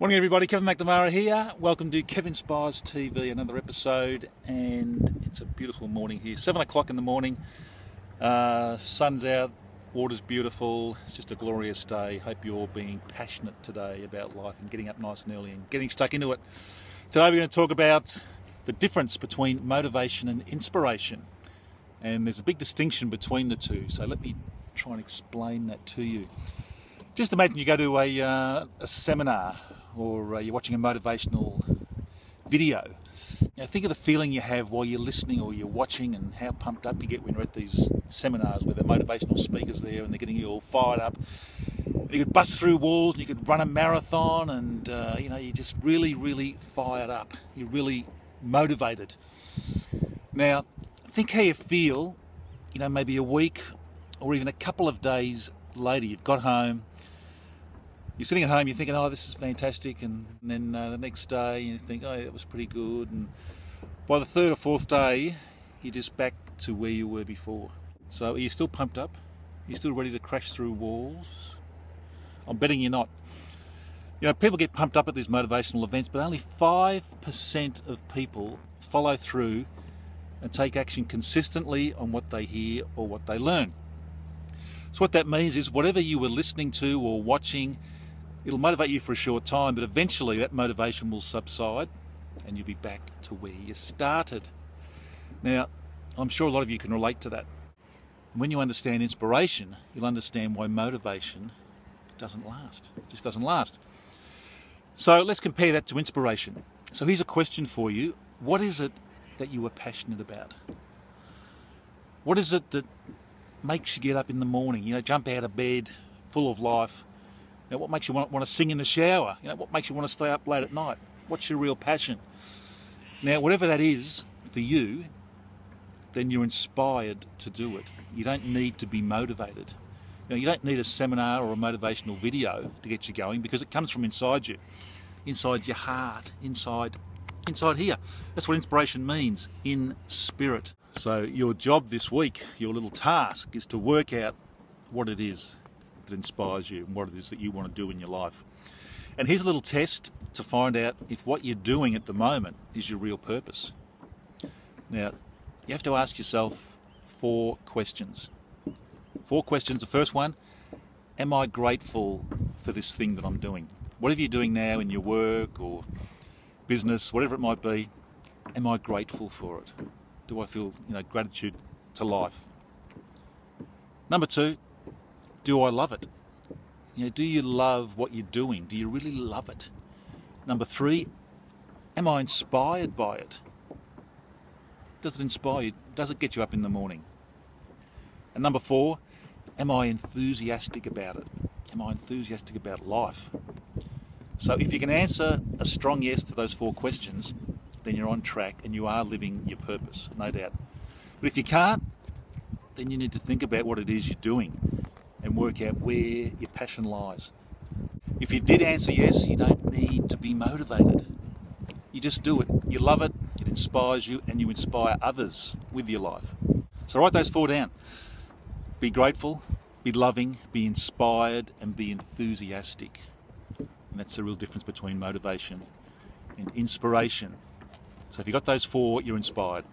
Morning, everybody. Kevin McNamara here. Welcome to Kevinspires TV, another episode, and it's a beautiful morning here. Seven o'clock in the morning. Uh, sun's out, water's beautiful. It's just a glorious day. Hope you're all being passionate today about life and getting up nice and early and getting stuck into it. Today, we're going to talk about the difference between motivation and inspiration, and there's a big distinction between the two. So let me try and explain that to you. Just imagine you go to a, uh, a seminar or uh, you're watching a motivational video. Now think of the feeling you have while you're listening or you're watching and how pumped up you get when you're at these seminars where the motivational speakers there and they're getting you all fired up. You could bust through walls and you could run a marathon and uh, you know you're just really, really fired up. You're really motivated. Now think how you feel, you know, maybe a week or even a couple of days later. You've got home, you're sitting at home, you're thinking, oh, this is fantastic, and, then uh, the next day you think, oh, it was pretty good, and by the third or fourth day, you're just back to where you were before. So are you still pumped up? Are you still ready to crash through walls? I'm betting you're not. You know, people get pumped up at these motivational events, but only 5% of people follow through and take action consistently on what they hear or what they learn. So, what that means is whatever you were listening to or watching It'll motivate you for a short time, but eventually that motivation will subside and you'll be back to where you started. Now, I'm sure a lot of you can relate to that. When you understand inspiration, you'll understand why motivation doesn't last. It just doesn't last. So let's compare that to inspiration. So here's a question for you. What is it that you are passionate about? What is it that makes you get up in the morning, you know, jump out of bed full of life you know, what makes you want, want to sing in the shower? You know, what makes you want to stay up late at night? What's your real passion? Now, whatever that is for you, then you're inspired to do it. You don't need to be motivated. You, know, you don't need a seminar or a motivational video to get you going because it comes from inside you, inside your heart, inside, inside here. That's what inspiration means, in spirit. So your job this week, your little task, is to work out what it is that inspires you and what it is that you want to do in your life. And here's a little test to find out if what you're doing at the moment is your real purpose. Now, you have to ask yourself four questions. Four questions. The first one Am I grateful for this thing that I'm doing? Whatever you're doing now in your work or business, whatever it might be, am I grateful for it? Do I feel you know gratitude to life? Number two, do I love it? You know, do you love what you're doing? Do you really love it? Number three, am I inspired by it? Does it inspire you? Does it get you up in the morning? And number four, am I enthusiastic about it? Am I enthusiastic about life? So if you can answer a strong yes to those four questions, then you're on track and you are living your purpose, no doubt. But if you can't, then you need to think about what it is you're doing and work out where your passion lies. If you did answer yes, you don't need to be motivated. You just do it. You love it, it inspires you, and you inspire others with your life. So write those four down. Be grateful, be loving, be inspired, and be enthusiastic. And that's the real difference between motivation and inspiration. So if you've got those four, you're inspired.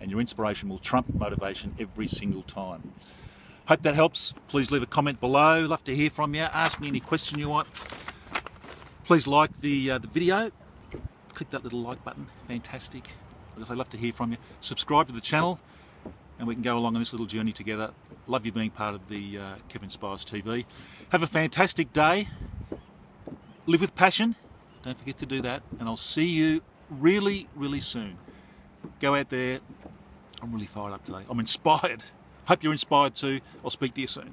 And your inspiration will trump motivation every single time. Hope that helps. Please leave a comment below. Love to hear from you. Ask me any question you want. Please like the, uh, the video. Click that little like button. Fantastic. Because I love to hear from you. Subscribe to the channel and we can go along on this little journey together. Love you being part of the uh, Kevinspires TV. Have a fantastic day. Live with passion. Don't forget to do that. And I'll see you really, really soon. Go out there. I'm really fired up today. I'm inspired. Hope you're inspired too. I'll speak to you soon.